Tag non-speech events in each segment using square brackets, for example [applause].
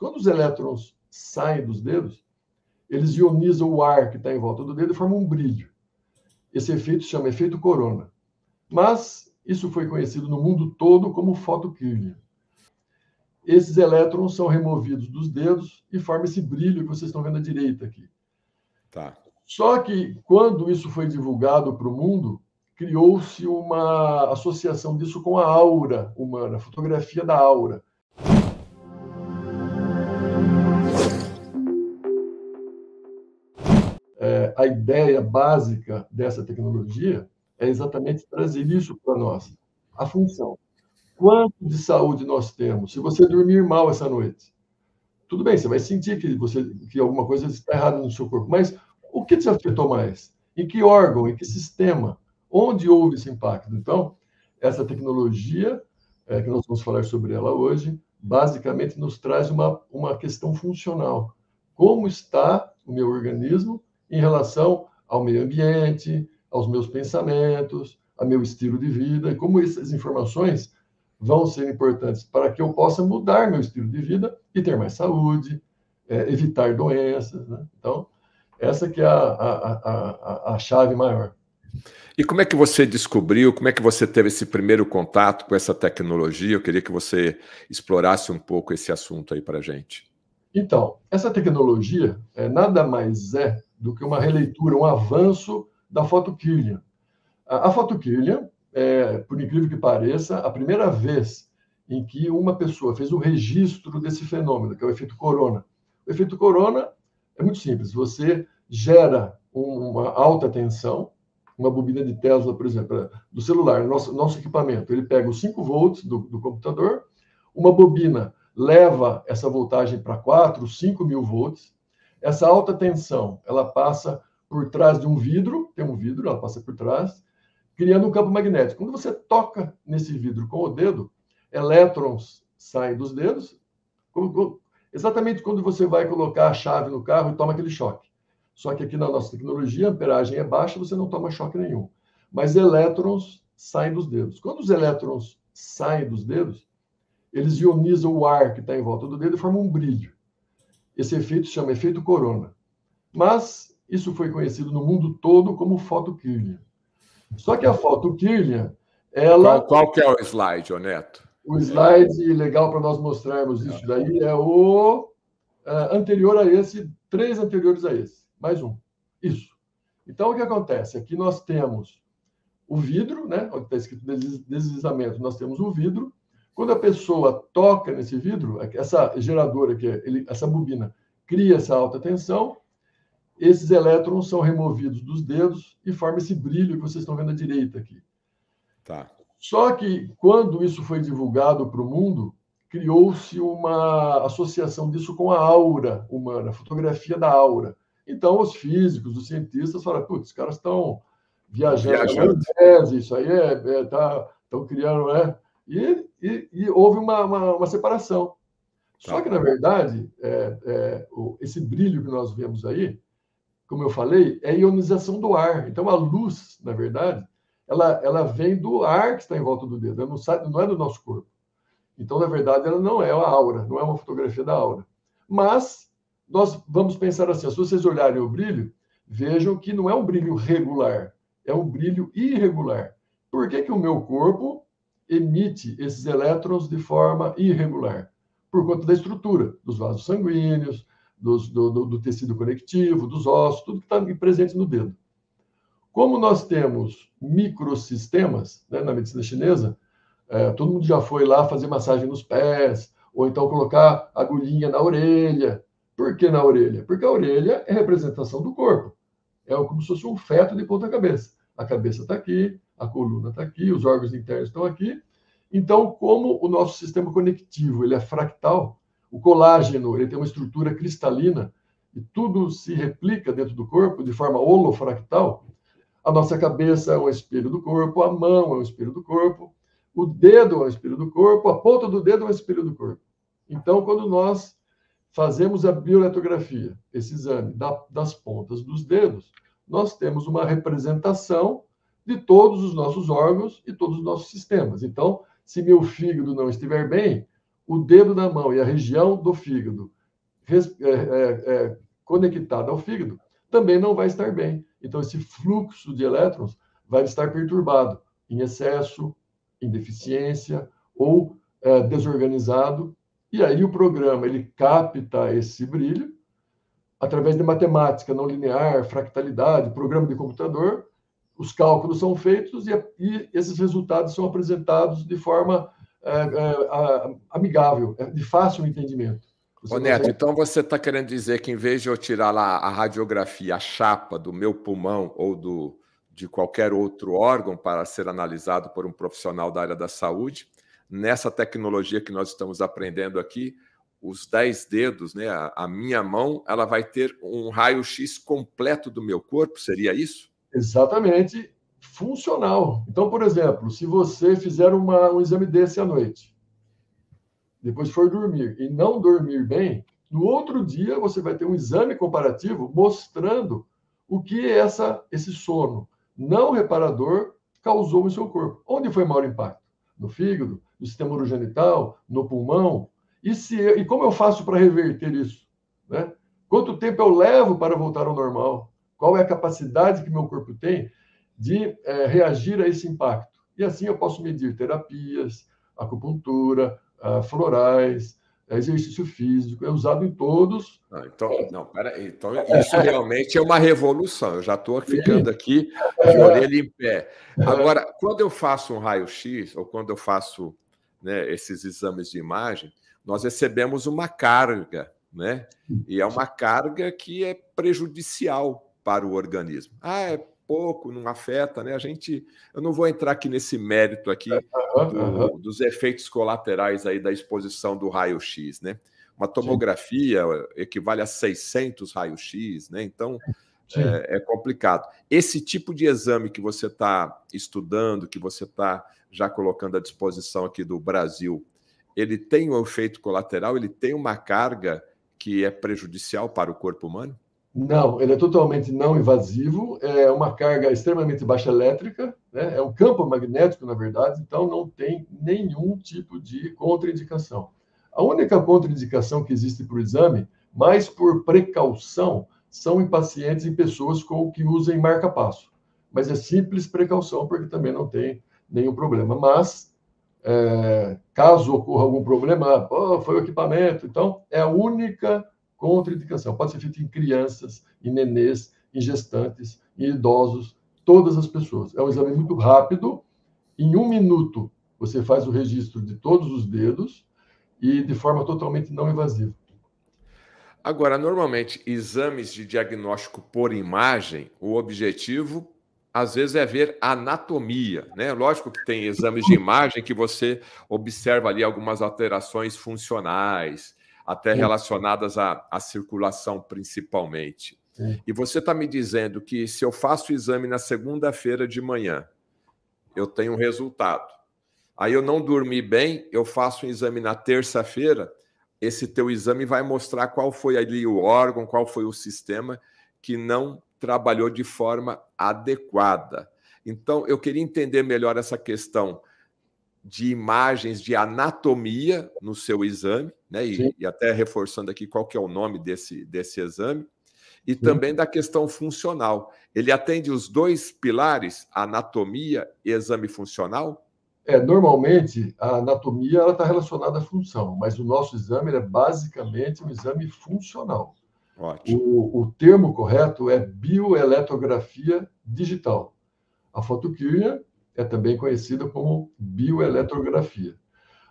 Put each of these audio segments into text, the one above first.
Quando os elétrons saem dos dedos, eles ionizam o ar que está em volta do dedo e formam um brilho. Esse efeito se chama efeito corona. Mas isso foi conhecido no mundo todo como fotokirlian. Esses elétrons são removidos dos dedos e forma esse brilho que vocês estão vendo à direita aqui. Tá. Só que quando isso foi divulgado para o mundo, criou-se uma associação disso com a aura humana, a fotografia da aura. A ideia básica dessa tecnologia é exatamente trazer isso para nós. A função. Quanto de saúde nós temos? Se você dormir mal essa noite, tudo bem, você vai sentir que, você, que alguma coisa está errada no seu corpo, mas o que te afetou mais? Em que órgão? Em que sistema? Onde houve esse impacto? Então, essa tecnologia, é, que nós vamos falar sobre ela hoje, basicamente nos traz uma, uma questão funcional. Como está o meu organismo em relação ao meio ambiente, aos meus pensamentos, ao meu estilo de vida, e como essas informações vão ser importantes para que eu possa mudar meu estilo de vida e ter mais saúde, é, evitar doenças. Né? Então, essa que é a, a, a, a, chave maior. E como é que você descobriu, como é que você teve esse primeiro contato com essa tecnologia? Eu queria que você explorasse um pouco esse assunto aí para a gente. Então, essa tecnologia é, nada mais é do que uma releitura, um avanço da foto Kirlian. A, a foto Kirlian é, por incrível que pareça, a primeira vez em que uma pessoa fez o registro desse fenômeno, que é o efeito corona. O efeito corona é muito simples. Você gera uma alta tensão, uma bobina de Tesla, por exemplo, do celular, nosso, nosso equipamento, ele pega os 5 volts do, do computador, uma bobina leva essa voltagem para 4, 5 mil volts. Essa alta tensão, ela passa por trás de um vidro, tem um vidro, ela passa por trás, criando um campo magnético. Quando você toca nesse vidro com o dedo, elétrons saem dos dedos, exatamente quando você vai colocar a chave no carro e toma aquele choque. Só que aqui na nossa tecnologia, a amperagem é baixa, você não toma choque nenhum. Mas elétrons saem dos dedos. Quando os elétrons saem dos dedos, eles ionizam o ar que está em volta do dedo e formam um brilho. Esse efeito se chama efeito corona. Mas isso foi conhecido no mundo todo como fotokirlian. Só que a foto Kirlian, ela. Qual, qual que é o slide, Neto? O slide legal para nós mostrarmos isso daí é o uh, anterior a esse, três anteriores a esse, mais um. Isso. Então, o que acontece? Aqui nós temos o vidro, né? Onde está escrito deslizamento, nós temos o vidro. Quando a pessoa toca nesse vidro, essa geradora, que é, ele, essa bobina, cria essa alta tensão, esses elétrons são removidos dos dedos e forma esse brilho que vocês estão vendo à direita aqui. Tá. Só que quando isso foi divulgado para o mundo, criou-se uma associação disso com a aura humana, a fotografia da aura. Então, os físicos, os cientistas falaram, putz, os caras estão viajando, viajando. isso aí é, é tá, estão criando, né? E, e, e houve uma, uma, uma, separação. Só tá. que, na verdade, é, é, esse brilho que nós vemos aí, como eu falei, é a ionização do ar. Então, a luz, na verdade, ela, ela vem do ar que está em volta do dedo, ela não, sai, não é do nosso corpo. Então, na verdade, ela não é a aura, não é uma fotografia da aura. Mas, nós vamos pensar assim: se vocês olharem o brilho, vejam que não é um brilho regular, é um brilho irregular. Por que, que o meu corpo emite esses elétrons de forma irregular? Por conta da estrutura dos vasos sanguíneos, dos, do, do, do, tecido conectivo, dos ossos, tudo que está presente no dedo. Como nós temos microsistemas né, na medicina chinesa, é, todo mundo já foi lá fazer massagem nos pés, ou então colocar agulhinha na orelha. Por que na orelha? Porque a orelha é representação do corpo. É como se fosse um feto de ponta cabeça. A cabeça está aqui, a coluna está aqui, os órgãos internos estão aqui. Então, como o nosso sistema conectivo ele é fractal, o colágeno ele tem uma estrutura cristalina e tudo se replica dentro do corpo de forma holofractal. A nossa cabeça é um espelho do corpo, a mão é um espelho do corpo, o dedo é um espelho do corpo, a ponta do dedo é um espelho do corpo. Então, quando nós fazemos a bioletografia, esse exame da, das pontas dos dedos, nós temos uma representação de todos os nossos órgãos e todos os nossos sistemas. Então, se meu fígado não estiver bem, o dedo da mão e a região do fígado é, é, é, conectada ao fígado, também não vai estar bem. Então, esse fluxo de elétrons vai estar perturbado, em excesso, em deficiência ou é, desorganizado. E aí o programa ele capta esse brilho através de matemática não linear, fractalidade, programa de computador. Os cálculos são feitos e, e esses resultados são apresentados de forma é, é, amigável, é, de fácil entendimento. Você Ô, Neto, consegue... então você está querendo dizer que em vez de eu tirar lá a radiografia, a chapa do meu pulmão ou do, de qualquer outro órgão para ser analisado por um profissional da área da saúde, nessa tecnologia que nós estamos aprendendo aqui, os dez dedos, né, a, a minha mão, ela vai ter um raio-x completo do meu corpo, seria isso? Exatamente, funcional. Então, por exemplo, se você fizer uma, um exame desse à noite, depois for dormir e não dormir bem, no outro dia você vai ter um exame comparativo mostrando o que essa, esse sono não reparador causou no seu corpo. Onde foi maior impacto? No fígado, no sistema urogenital, no pulmão? E, se, e como eu faço para reverter isso? Né? Quanto tempo eu levo para voltar ao normal? Qual é a capacidade que meu corpo tem de é, reagir a esse impacto? E assim eu posso medir terapias, acupuntura, uh, florais, exercício físico, é usado em todos. Não, então, não, pera, então isso realmente é uma revolução. Eu já estou ficando aqui de orelha em pé. Agora, quando eu faço um raio-x, ou quando eu faço né, esses exames de imagem, nós recebemos uma carga, né? E é uma carga que é prejudicial para o organismo. Ah, é pouco, não afeta, né? A gente, eu não vou entrar aqui nesse mérito aqui do, dos efeitos colaterais aí da exposição do raio-x, né? Uma tomografia equivale a 600 raio-x, né? Então é, é, complicado. Esse tipo de exame que você está estudando, que você está já colocando à disposição aqui do Brasil, ele tem um efeito colateral, ele tem uma carga que é prejudicial para o corpo humano? Não, ele é totalmente não invasivo, é uma carga extremamente baixa elétrica, né? é um campo magnético, na verdade, então não tem nenhum tipo de contraindicação. A única contraindicação que existe para o exame, mais por precaução, são em pacientes e pessoas com que usem marca-passo. Mas é simples precaução, porque também não tem nenhum problema. Mas, é, caso ocorra algum problema, oh, foi o equipamento, então é a única contraindicação. Pode ser feito em crianças, em nenês, em gestantes, em idosos, todas as pessoas. É um exame muito rápido. Em um minuto, você faz o registro de todos os dedos e de forma totalmente não invasiva. Agora, normalmente, exames de diagnóstico por imagem, o objetivo às vezes é ver anatomia, né? Lógico que tem exames de imagem que você observa ali algumas alterações funcionais, até relacionadas à, à circulação principalmente. E você está me dizendo que se eu faço o exame na segunda-feira de manhã, eu tenho um resultado. Aí eu não dormi bem, eu faço um exame na terça-feira, esse teu exame vai mostrar qual foi ali o órgão, qual foi o sistema que não trabalhou de forma adequada. Então, eu queria entender melhor essa questão de imagens de anatomia no seu exame, né? E, e, até reforçando aqui qual que é o nome desse, desse exame, e Sim. também da questão funcional. Ele atende os dois pilares, anatomia e exame funcional? É, normalmente a anatomia está relacionada à função, mas o nosso exame é basicamente um exame funcional. Ótimo. O, o termo correto é bioeletrografia digital. A fotoquímica é também conhecida como bioeletrografia.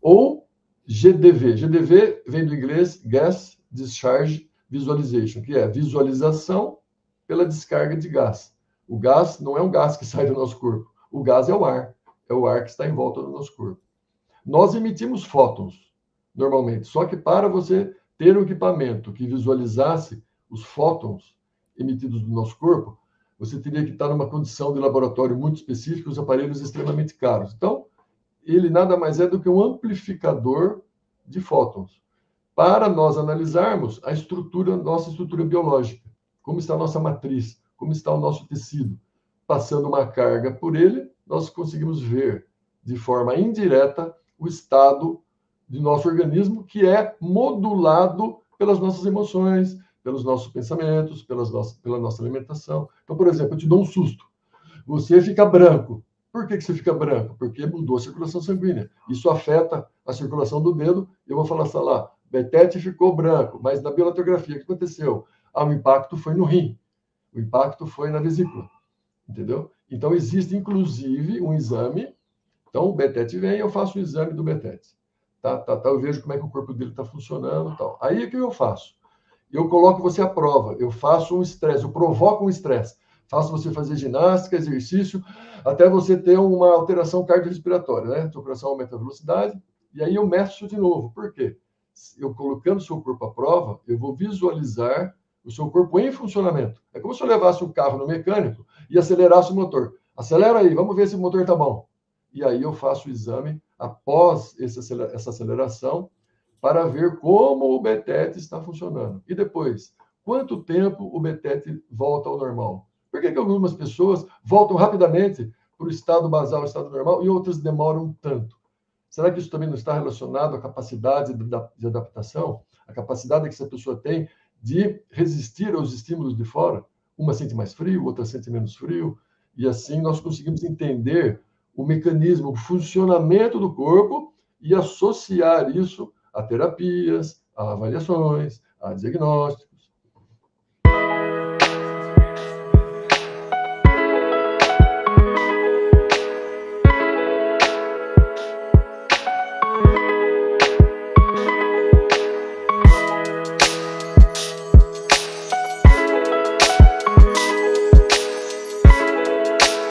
Ou GDV. GDV vem do inglês Gas Discharge Visualization, que é visualização pela descarga de gás. O gás não é um gás que [laughs] sai do nosso corpo. O gás é o ar. É o ar que está em volta do nosso corpo. Nós emitimos fótons, normalmente. Só que para você ter um equipamento que visualizasse os fótons emitidos do nosso corpo, você teria que estar numa condição de laboratório muito específica, os aparelhos extremamente caros. Então, ele nada mais é do que um amplificador de fótons, para nós analisarmos a estrutura, nossa estrutura biológica, como está a nossa matriz, como está o nosso tecido. Passando uma carga por ele, nós conseguimos ver de forma indireta o estado de nosso organismo que é modulado pelas nossas emoções, pelos nossos pensamentos, pelas pela nossa alimentação. Então, por exemplo, eu te dou um susto. Você fica branco. Por que, que você fica branco? Porque mudou a circulação sanguínea. Isso afeta a circulação do dedo. Eu vou falar, sei lá, Betete ficou branco, mas na biolitografia, o que aconteceu? Ah, o impacto foi no rim. O impacto foi na vesícula. Entendeu? Então, existe, inclusive, um exame. Então, o Betete vem, eu faço o exame do Betete. Tá, tá, tá, eu vejo como é que o corpo dele está funcionando tal. Aí, o que eu faço? Eu coloco você à prova. Eu faço um estresse, eu provoco um estresse. Faço você fazer ginástica, exercício, até você ter uma alteração cardiorrespiratória, né? Seu coração aumenta a velocidade, e aí eu meço de novo. Por quê? Eu colocando seu corpo à prova, eu vou visualizar o seu corpo em funcionamento. É como se eu levasse o carro no mecânico e acelerasse o motor. Acelera aí, vamos ver se o motor está bom. E aí eu faço o exame após essa aceleração para ver como o BTET está funcionando. E depois, quanto tempo o BTET volta ao normal? Por que, que algumas pessoas voltam rapidamente para o estado basal, o estado normal, e outras demoram tanto? Será que isso também não está relacionado à capacidade de adaptação? A capacidade que essa pessoa tem de resistir aos estímulos de fora? Uma sente mais frio, outra sente menos frio, e assim nós conseguimos entender o mecanismo, o funcionamento do corpo e associar isso a terapias, a avaliações, a diagnóstico